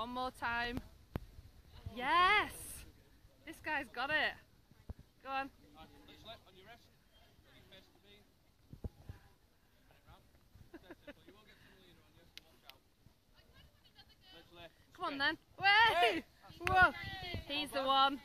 One more time. Yes! This guy's got it. Go on. Come on then. Way! Whoa! He's the one.